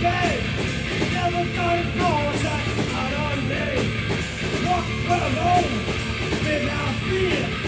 Never going I out on me. Alone without fear.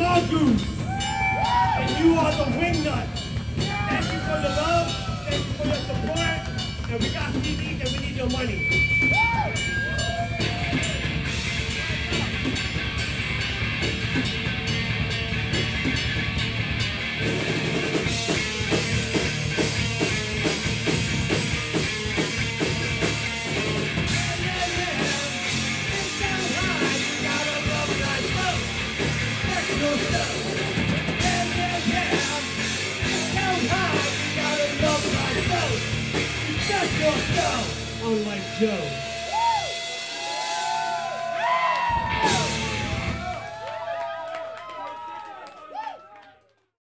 and And you are the wingnut. Thank you for the love. Thank you for your support. And we got CDs and we need your money. Woo! Unlike Joe.